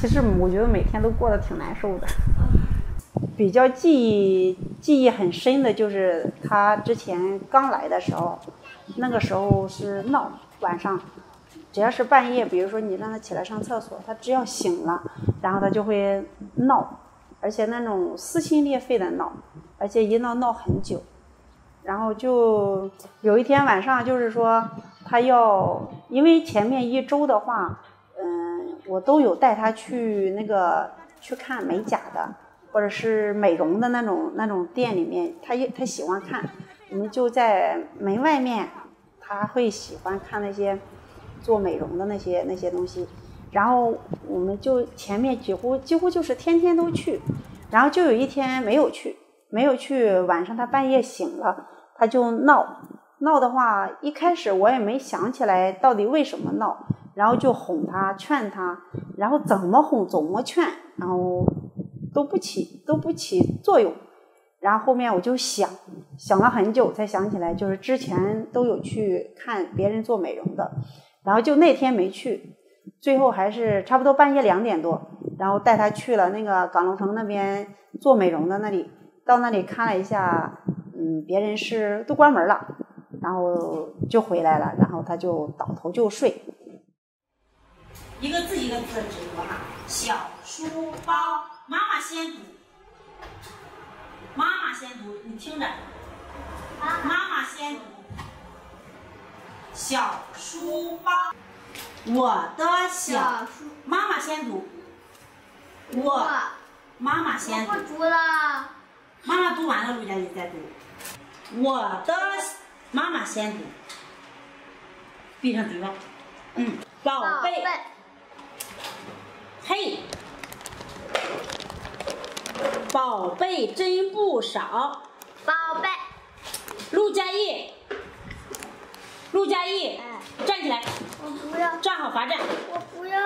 其实我觉得每天都过得挺难受的。比较记忆记忆很深的就是他之前刚来的时候，那个时候是闹晚上，只要是半夜，比如说你让他起来上厕所，他只要醒了，然后他就会闹，而且那种撕心裂肺的闹，而且一闹闹很久。然后就有一天晚上，就是说他要，因为前面一周的话，我都有带他去那个去看美甲的。或者是美容的那种那种店里面，他也他喜欢看，我们就在门外面，他会喜欢看那些做美容的那些那些东西，然后我们就前面几乎几乎就是天天都去，然后就有一天没有去，没有去，晚上他半夜醒了，他就闹，闹的话一开始我也没想起来到底为什么闹，然后就哄他劝他，然后怎么哄怎么劝，然后。都不起都不起作用，然后后面我就想想了很久，才想起来，就是之前都有去看别人做美容的，然后就那天没去，最后还是差不多半夜两点多，然后带他去了那个港龙城那边做美容的那里，到那里看了一下，嗯，别人是都关门了，然后就回来了，然后他就倒头就睡。一个字一个字的读哈，小书包。妈妈先读，妈妈先读，你听着。妈妈先读，小书包，我的小书。妈妈先读，我。妈妈先读。读了。妈妈读完了，陆佳怡再读。我的妈妈先读，闭上嘴巴。嗯，宝贝。嘿。宝贝真不少，宝贝，陆佳艺，陆佳艺，站起来，我不要，站好罚站，我不要，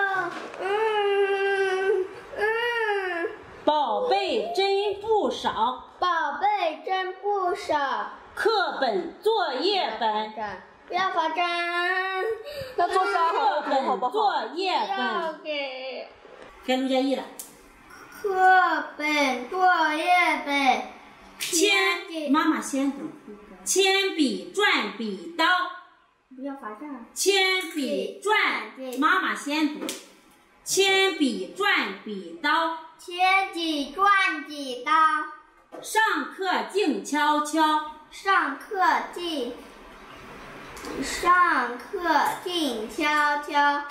嗯嗯，宝贝真不少，宝贝真不少，课本作业本，不要罚站，要做啥？课本作业本，要给，该陆佳艺了。课本、作业本、铅，妈妈先读。铅笔、转笔刀。不要罚站。铅笔、转，妈妈先读。铅笔、转笔刀。铅笔、转笔刀。上课静悄悄。上课静。上课静悄悄。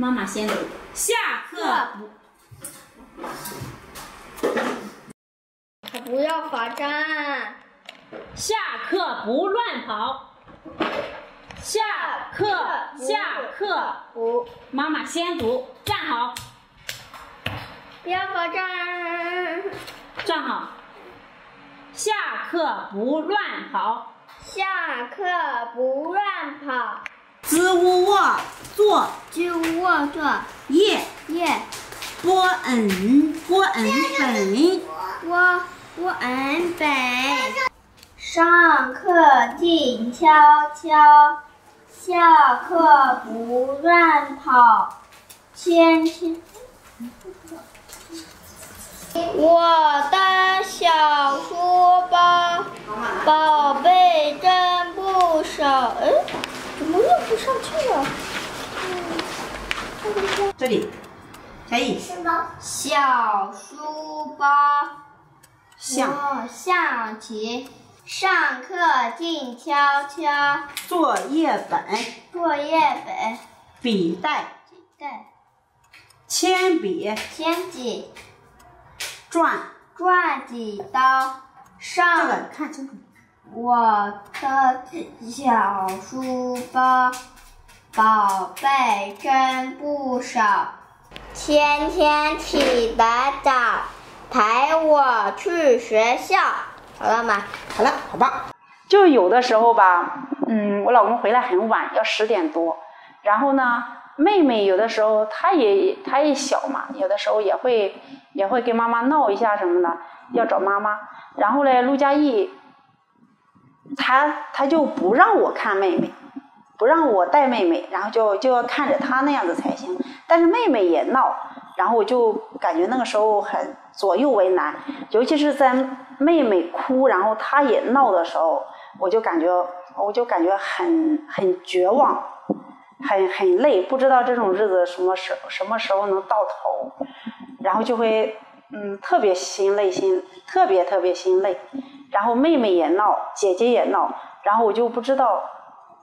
妈妈先读。下课不。不要罚站。下课不乱跑。下课，下课不。妈妈先读，站好。不要罚站。站好。下课不乱跑。下课不乱跑。z u 卧坐。z u 卧坐。夜夜。波恩波恩本，波波恩本。上课静悄悄，下课不乱跑。芊芊，我的小书包，宝贝真不少。哎，怎么又不上去了？嗯，这里。可以。小书包，象象棋，上课静悄悄。作业本，作业本。笔袋，笔袋。铅笔，铅笔。转，转几刀。上，这个看清楚。我的小书包，宝贝真不少。天天起得早，陪我去学校。好了吗？好了，好吧。就有的时候吧，嗯，我老公回来很晚，要十点多。然后呢，妹妹有的时候她也她也小嘛，有的时候也会也会跟妈妈闹一下什么的，要找妈妈。然后嘞，陆佳艺，他他就不让我看妹妹，不让我带妹妹，然后就就要看着她那样子才行。但是妹妹也闹，然后我就感觉那个时候很左右为难，尤其是在妹妹哭，然后她也闹的时候，我就感觉我就感觉很很绝望，很很累，不知道这种日子什么时什么时候能到头，然后就会嗯特别心累心，特别特别心累。然后妹妹也闹，姐姐也闹，然后我就不知道，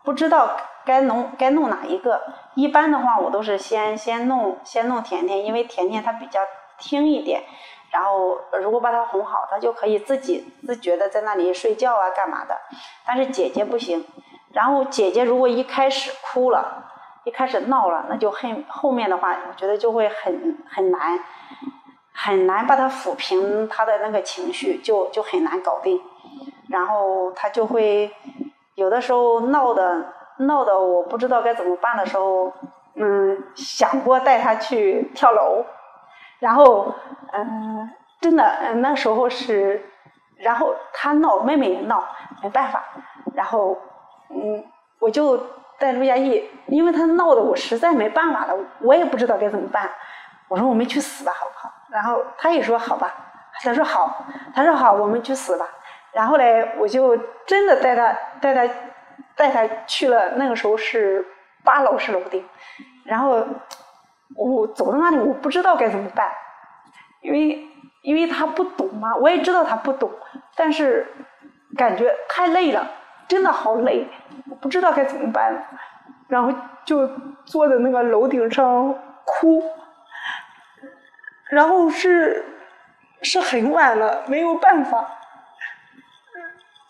不知道该弄该弄哪一个。一般的话，我都是先先弄先弄甜甜，因为甜甜她比较听一点。然后如果把她哄好，她就可以自己自觉的在那里睡觉啊，干嘛的。但是姐姐不行。然后姐姐如果一开始哭了，一开始闹了，那就很后面的话，我觉得就会很很难。很难把她抚平她的那个情绪，就就很难搞定。然后她就会有的时候闹的闹的，我不知道该怎么办的时候，嗯，想过带他去跳楼。然后，嗯，真的，嗯，那时候是，然后他闹，妹妹也闹，没办法。然后，嗯，我就带陆佳艺，因为他闹的我实在没办法了，我也不知道该怎么办。我说我们去死吧，好不好？然后他也说好吧，他说好，他说好，我们去死吧。然后嘞，我就真的带他带他带他去了。那个时候是八楼是楼顶，然后我走到那里，我不知道该怎么办，因为因为他不懂嘛，我也知道他不懂，但是感觉太累了，真的好累，我不知道该怎么办，然后就坐在那个楼顶上哭。然后是是很晚了，没有办法。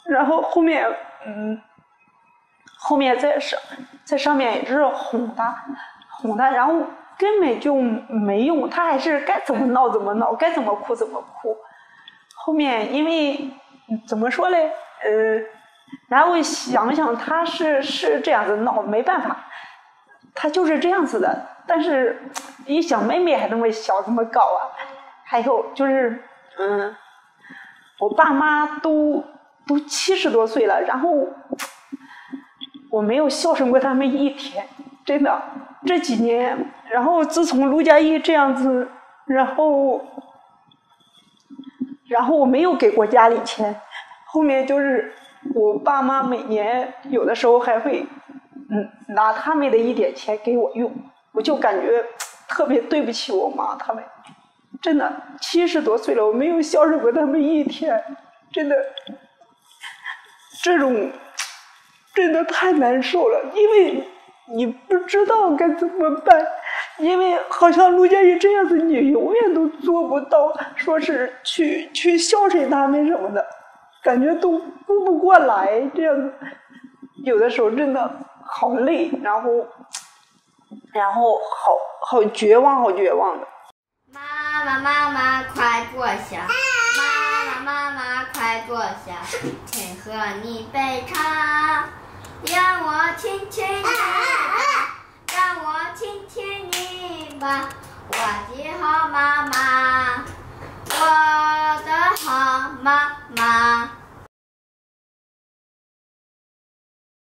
然后后面嗯，后面在上在上面是哄他，哄他，然后根本就没用，他还是该怎么闹怎么闹，该怎么哭怎么哭。后面因为怎么说嘞，呃，然后想想他是是这样子闹，没办法，他就是这样子的。但是，一想妹妹还那么小，怎么搞啊？还有就是，嗯，我爸妈都都七十多岁了，然后我没有孝顺过他们一天，真的。这几年，然后自从陆佳怡这样子，然后，然后我没有给过家里钱，后面就是我爸妈每年有的时候还会，嗯，拿他们的一点钱给我用。我就感觉特别对不起我妈他们，真的七十多岁了，我没有孝顺过他们一天，真的，这种真的太难受了，因为你不知道该怎么办，因为好像陆佳怡这样子，你永远都做不到，说是去去孝顺他们什么的，感觉都顾不过来，这样子，有的时候真的好累，然后。然后好好绝望，好绝望的。妈妈妈妈快坐下，妈妈妈妈坐下，请喝你杯茶。让我亲亲你，让我亲亲你吧，我的好妈妈，我的好妈妈。